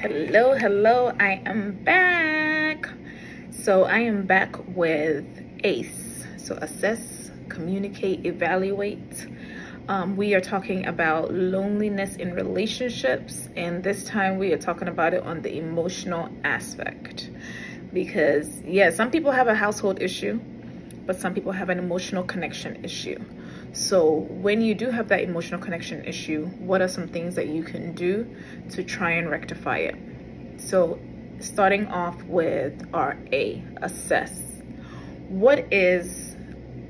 hello hello i am back. So i am back with ace. So assess communicate evaluate. Um, we are talking about loneliness in relationships and this time we are talking about it on the emotional aspect. Because yeah some people have a household issue but some people have an emotional connection issue so when you do have that emotional connection issue, what are some things that you can do to try and rectify it? So starting off with our A, assess. What is,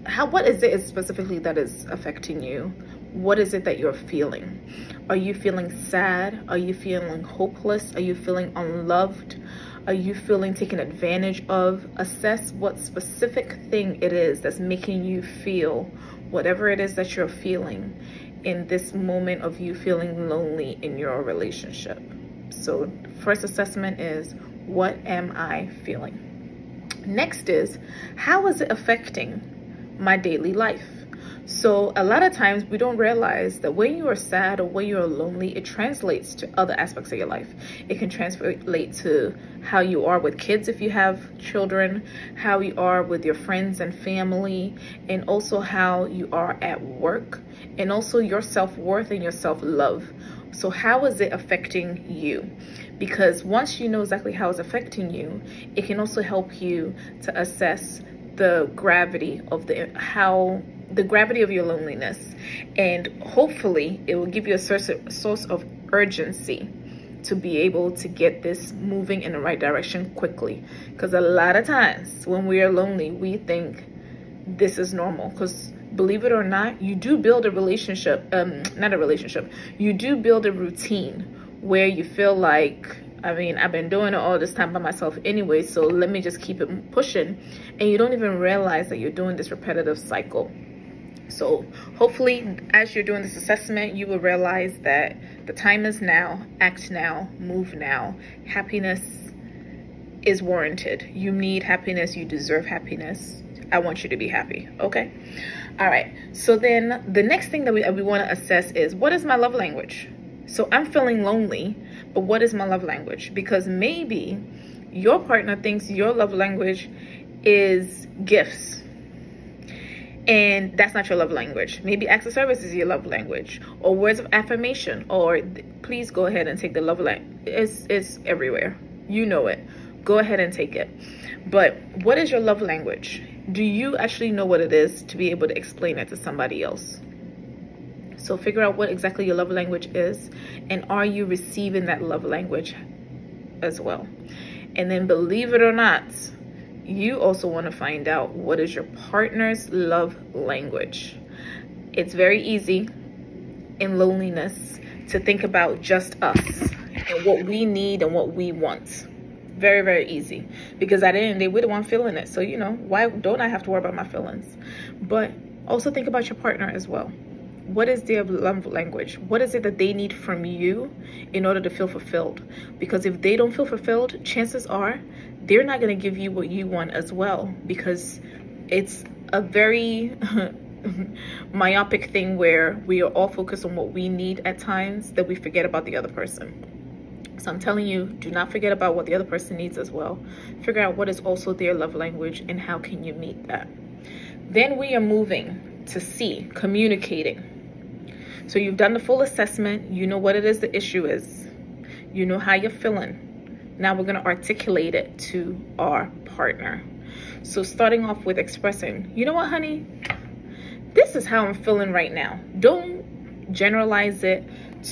how, what is it specifically that is affecting you? What is it that you're feeling? Are you feeling sad? Are you feeling hopeless? Are you feeling unloved? Are you feeling taken advantage of? Assess what specific thing it is that's making you feel whatever it is that you're feeling in this moment of you feeling lonely in your relationship. So first assessment is, what am I feeling? Next is, how is it affecting my daily life? So a lot of times we don't realize that when you are sad or when you're lonely, it translates to other aspects of your life. It can translate to how you are with kids if you have children, how you are with your friends and family, and also how you are at work, and also your self-worth and your self-love. So how is it affecting you? Because once you know exactly how it's affecting you, it can also help you to assess the gravity of the how the gravity of your loneliness and hopefully it will give you a source of, urgency to be able to get this moving in the right direction quickly because a lot of times when we are lonely we think this is normal because believe it or not you do build a relationship um not a relationship you do build a routine where you feel like I mean, I've been doing it all this time by myself anyway, so let me just keep it pushing. And you don't even realize that you're doing this repetitive cycle. So hopefully as you're doing this assessment, you will realize that the time is now, act now, move now. Happiness is warranted. You need happiness, you deserve happiness. I want you to be happy, okay? All right, so then the next thing that we, we wanna assess is what is my love language? So I'm feeling lonely, but what is my love language? Because maybe your partner thinks your love language is gifts and that's not your love language. Maybe acts of service is your love language, or words of affirmation, or please go ahead and take the love language. It's, it's everywhere. You know it. Go ahead and take it. But what is your love language? Do you actually know what it is to be able to explain it to somebody else? So figure out what exactly your love language is, and are you receiving that love language as well? And then believe it or not, you also want to find out what is your partner's love language. It's very easy in loneliness to think about just us and what we need and what we want. Very, very easy. Because at the end of the day, we're the one feeling it. So, you know, why don't I have to worry about my feelings? But also think about your partner as well. What is their love language? What is it that they need from you in order to feel fulfilled? Because if they don't feel fulfilled, chances are they're not going to give you what you want as well because it's a very myopic thing where we are all focused on what we need at times that we forget about the other person. So I'm telling you, do not forget about what the other person needs as well. Figure out what is also their love language and how can you meet that. Then we are moving to C, communicating. So you've done the full assessment. You know what it is the issue is. You know how you're feeling now we're gonna articulate it to our partner. So starting off with expressing, you know what, honey? This is how I'm feeling right now. Don't generalize it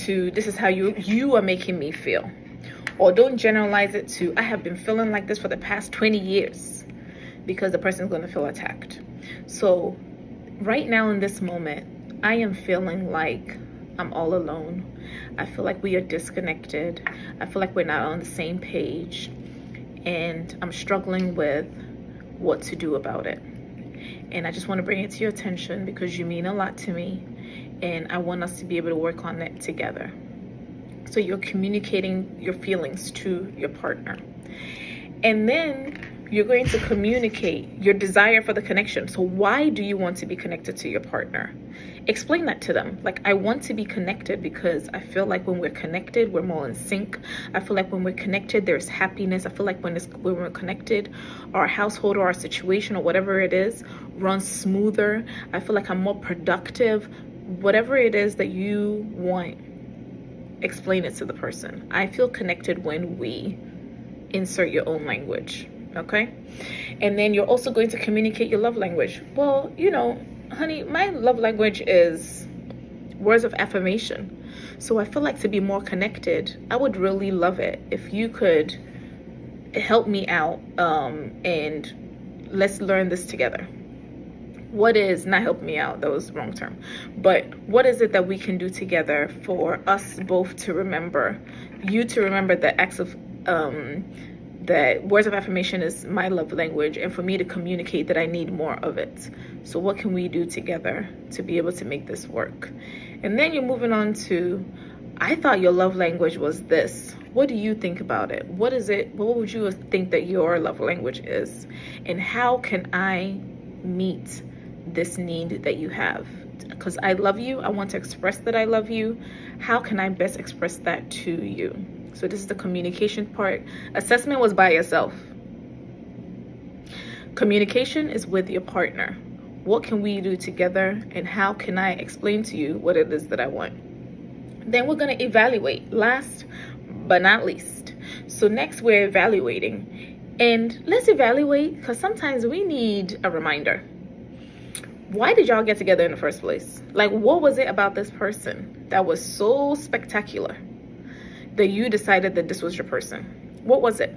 to this is how you you are making me feel. Or don't generalize it to I have been feeling like this for the past 20 years because the person's gonna feel attacked. So right now in this moment, I am feeling like I'm all alone. I feel like we are disconnected. I feel like we're not on the same page. And I'm struggling with what to do about it. And I just want to bring it to your attention because you mean a lot to me. And I want us to be able to work on it together. So you're communicating your feelings to your partner. And then you're going to communicate your desire for the connection. So, why do you want to be connected to your partner? Explain that to them. Like, I want to be connected because I feel like when we're connected, we're more in sync. I feel like when we're connected, there's happiness. I feel like when, when we're connected, our household or our situation or whatever it is runs smoother. I feel like I'm more productive. Whatever it is that you want, explain it to the person. I feel connected when we insert your own language okay? And then you're also going to communicate your love language. Well you know honey my love language is words of affirmation. So i feel like to be more connected i would really love it if you could help me out um, and let's learn this together. What is not help me out that was wrong term but what is it that we can do together for us both to remember you to remember the acts of um, that words of affirmation is my love language and for me to communicate that I need more of it. So what can we do together to be able to make this work? And then you're moving on to I thought your love language was this. What do you think about it? What is it? What would you think that your love language is? And how can I meet this need that you have? Because I love you, I want to express that I love you. How can I best express that to you? So this is the communication part. Assessment was by yourself. Communication is with your partner. What can we do together and how can I explain to you what it is that I want? Then we're going to evaluate last but not least. So next we're evaluating and let's evaluate because sometimes we need a reminder. Why did y'all get together in the first place? Like what was it about this person that was so spectacular? That you decided that this was your person? What was it?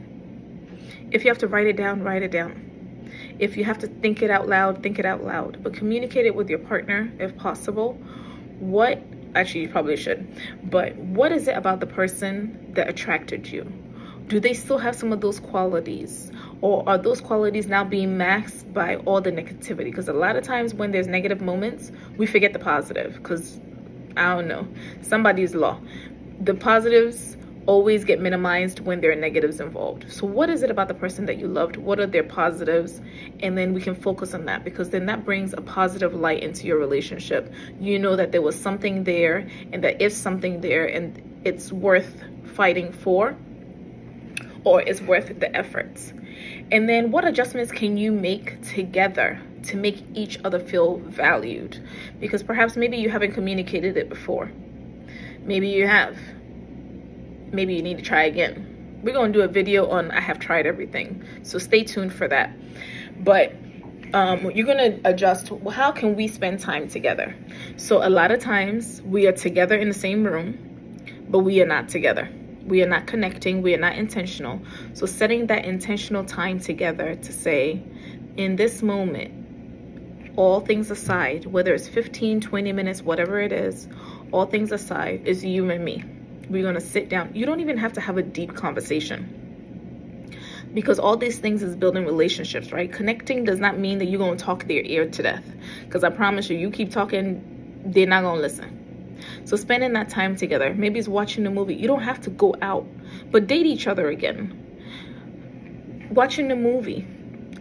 If you have to write it down, write it down. If you have to think it out loud, think it out loud. But communicate it with your partner if possible. What, actually, you probably should, but what is it about the person that attracted you? Do they still have some of those qualities? Or are those qualities now being masked by all the negativity? Because a lot of times when there's negative moments, we forget the positive. Because I don't know, somebody's law the positives always get minimized when there are negatives involved. So what is it about the person that you loved? What are their positives? And then we can focus on that because then that brings a positive light into your relationship. You know that there was something there and that if something there and it's worth fighting for or it's worth the efforts. And then what adjustments can you make together to make each other feel valued? Because perhaps maybe you haven't communicated it before Maybe you have. Maybe you need to try again. We're going to do a video on I have tried everything. So stay tuned for that. But um, you're going to adjust well, how can we spend time together? So a lot of times we are together in the same room, but we are not together. We are not connecting. We are not intentional. So setting that intentional time together to say, in this moment, all things aside, whether it's 15, 20 minutes, whatever it is, all things aside, is you and me. We're going to sit down. You don't even have to have a deep conversation because all these things is building relationships, right? Connecting does not mean that you're going to talk their ear to death because I promise you, you keep talking, they're not going to listen. So spending that time together, maybe it's watching a movie. You don't have to go out, but date each other again. Watching a movie,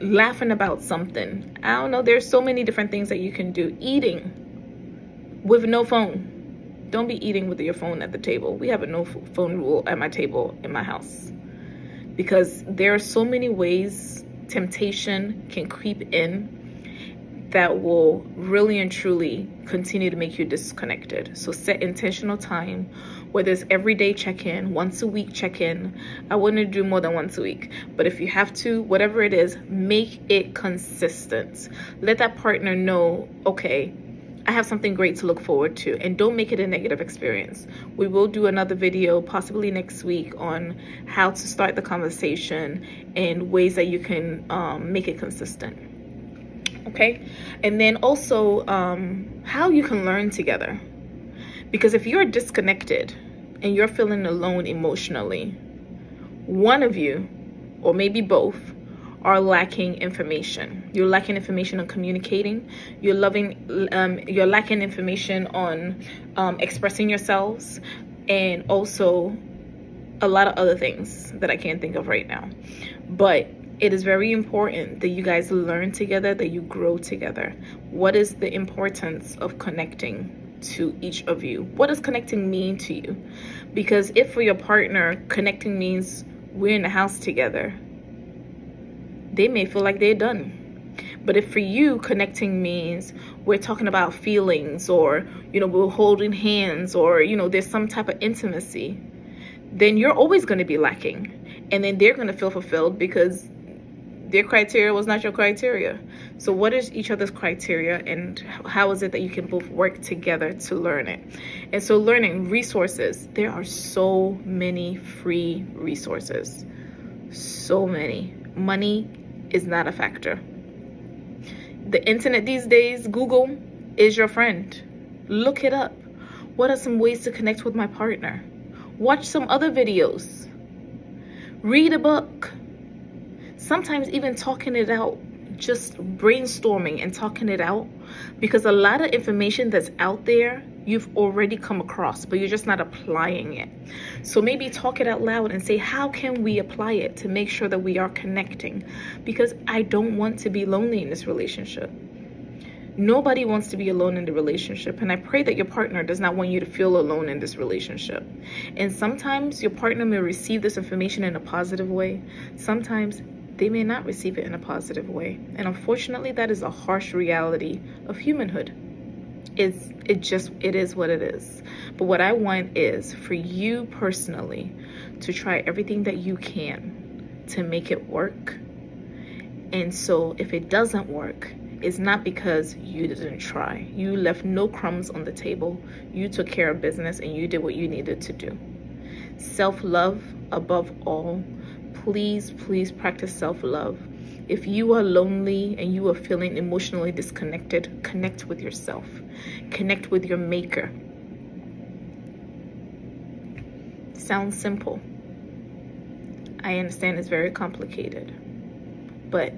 laughing about something. I don't know. There's so many different things that you can do. Eating with no phone don't be eating with your phone at the table. We have a no phone rule at my table in my house because there are so many ways temptation can creep in that will really and truly continue to make you disconnected. So set intentional time, whether it's everyday check-in, once a week check-in. I wouldn't do more than once a week, but if you have to, whatever it is, make it consistent. Let that partner know, okay, I have something great to look forward to and don't make it a negative experience. We will do another video possibly next week on how to start the conversation and ways that you can um, make it consistent. Okay, and then also um, how you can learn together. Because if you're disconnected and you're feeling alone emotionally, one of you, or maybe both, are lacking information. You're lacking information on communicating. You're loving. Um, you're lacking information on um, expressing yourselves, and also a lot of other things that I can't think of right now. But it is very important that you guys learn together, that you grow together. What is the importance of connecting to each of you? What does connecting mean to you? Because if for your partner, connecting means we're in the house together, they may feel like they're done. But if for you, connecting means we're talking about feelings or, you know, we're holding hands or, you know, there's some type of intimacy, then you're always going to be lacking. And then they're going to feel fulfilled because their criteria was not your criteria. So what is each other's criteria and how is it that you can both work together to learn it? And so learning resources, there are so many free resources. So many. Money is not a factor. The internet these days, Google is your friend. Look it up. What are some ways to connect with my partner? Watch some other videos. Read a book sometimes even talking it out just brainstorming and talking it out because a lot of information that's out there you've already come across but you're just not applying it so maybe talk it out loud and say how can we apply it to make sure that we are connecting because i don't want to be lonely in this relationship Nobody wants to be alone in the relationship, and I pray that your partner does not want you to feel alone in this relationship. And sometimes your partner may receive this information in a positive way. Sometimes they may not receive it in a positive way. And unfortunately, that is a harsh reality of humanhood. It's it just it is what it is. But what I want is for you personally to try everything that you can to make it work. And so if it doesn't work, it's not because you didn't try. You left no crumbs on the table. You took care of business and you did what you needed to do. Self-love above all please, please practice self-love. If you are lonely and you are feeling emotionally disconnected, connect with yourself. Connect with your maker. Sounds simple. I understand it's very complicated. But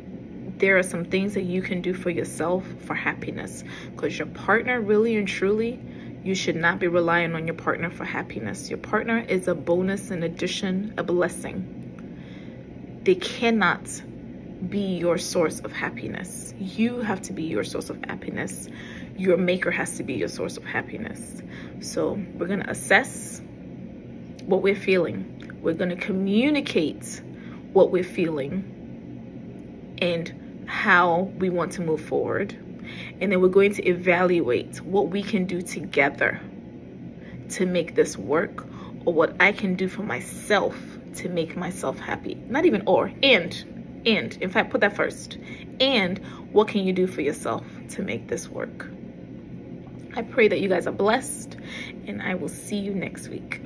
there are some things that you can do for yourself for happiness. Because your partner, really and truly, you should not be relying on your partner for happiness. Your partner is a bonus, an addition, a blessing they cannot be your source of happiness. You have to be your source of happiness. Your maker has to be your source of happiness. So we're going to assess what we're feeling. We're going to communicate what we're feeling and how we want to move forward. And then we're going to evaluate what we can do together to make this work or what I can do for myself to make myself happy. Not even or, and, and. In fact, put that first. And what can you do for yourself to make this work? I pray that you guys are blessed, and I will see you next week.